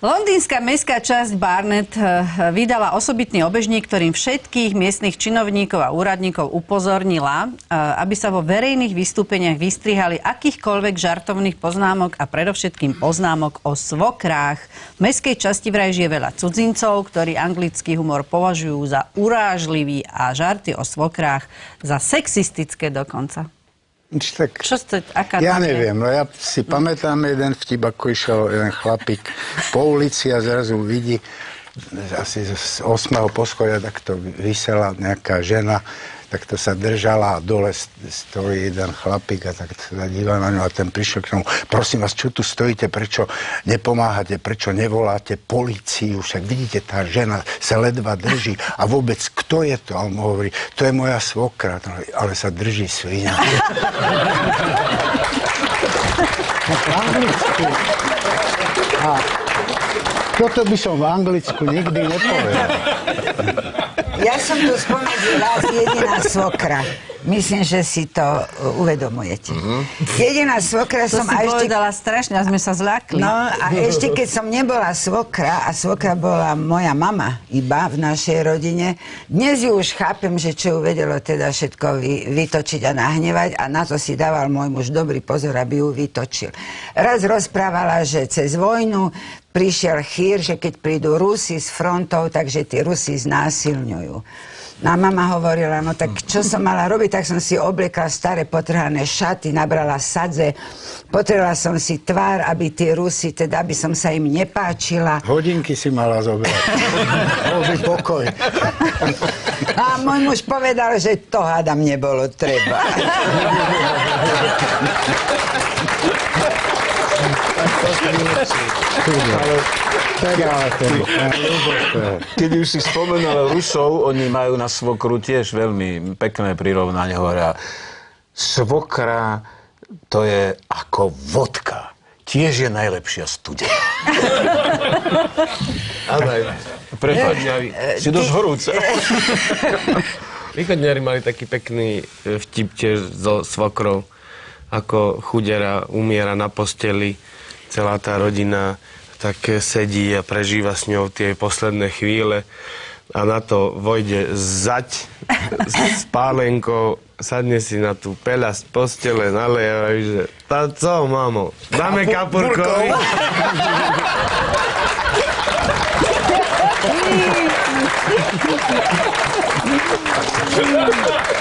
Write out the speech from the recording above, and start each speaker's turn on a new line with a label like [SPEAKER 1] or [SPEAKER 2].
[SPEAKER 1] Londýnska mestská časť Barnet eh, vydala osobitný obežník, ktorým všetkých miestnych činovníkov a úradníkov upozornila, eh, aby sa vo verejných vystúpeniach vystrihali akýchkoľvek žartovných poznámok a predovšetkým poznámok o svokrách. V mestskej časti vraj žije veľa cudzincov, ktorí anglický humor považujú za urážlivý a žarty o svokrách za sexistické dokonca.
[SPEAKER 2] Tak, Čo ste, aká ja neviem, no ja si pamätám jeden vtip, ako išiel jeden chlapík po ulici a zrazu vidí asi z 8. poschodia takto vysela nejaká žena tak to sa držala a dole stojí jeden chlapík a tak sa díva na ňu a ten prišiel k tomu, prosím vás, čo tu stojíte, prečo nepomáhate, prečo nevoláte policiu, však vidíte, tá žena sa ledva drží a vôbec kto je to? A on mu hovorí, to je moja svokra, no, ale sa drží svinia. A Što to bi sam Anglicku nigdje ne?
[SPEAKER 3] Ja sam tu spomenula jedina svokra. Myslím, že si to uvedomujete. Mm-hmm. Jediná svokra
[SPEAKER 1] to
[SPEAKER 3] som...
[SPEAKER 1] si a ešte... povedala strašne a sme sa zľakli.
[SPEAKER 3] No a ešte keď som nebola svokra a svokra bola moja mama iba v našej rodine, dnes ju už chápem, že čo ju vedelo teda všetko vy, vytočiť a nahnevať a na to si dával môj muž dobrý pozor, aby ju vytočil. Raz rozprávala, že cez vojnu prišiel chýr, že keď prídu Rusi s frontov, takže tí Rusi znásilňujú. No a mama hovorila, no tak čo som mala robiť, tak som si obliekla staré potrhané šaty, nabrala sadze, potrela som si tvár, aby tie Rusy, teda aby som sa im nepáčila.
[SPEAKER 2] Hodinky si mala zobrať. Bol by pokoj.
[SPEAKER 3] A môj muž povedal, že to hádam nebolo treba.
[SPEAKER 4] Keď už si spomenul Rusov, oni majú na svokru tiež veľmi pekné prirovnanie. Hovoria, svokra to je ako vodka. Tiež je najlepšia studia. Ale prepáč, si dosť horúca.
[SPEAKER 5] Východňari mali taký pekný e, vtip tiež so svokrou, ako chudera umiera na posteli celá tá rodina tak sedí a prežíva s ňou tie posledné chvíle a na to vojde zať s pálenkou, sadne si na tú peľa z postele, naleje a že tá co, mamo, dáme kapurkovi?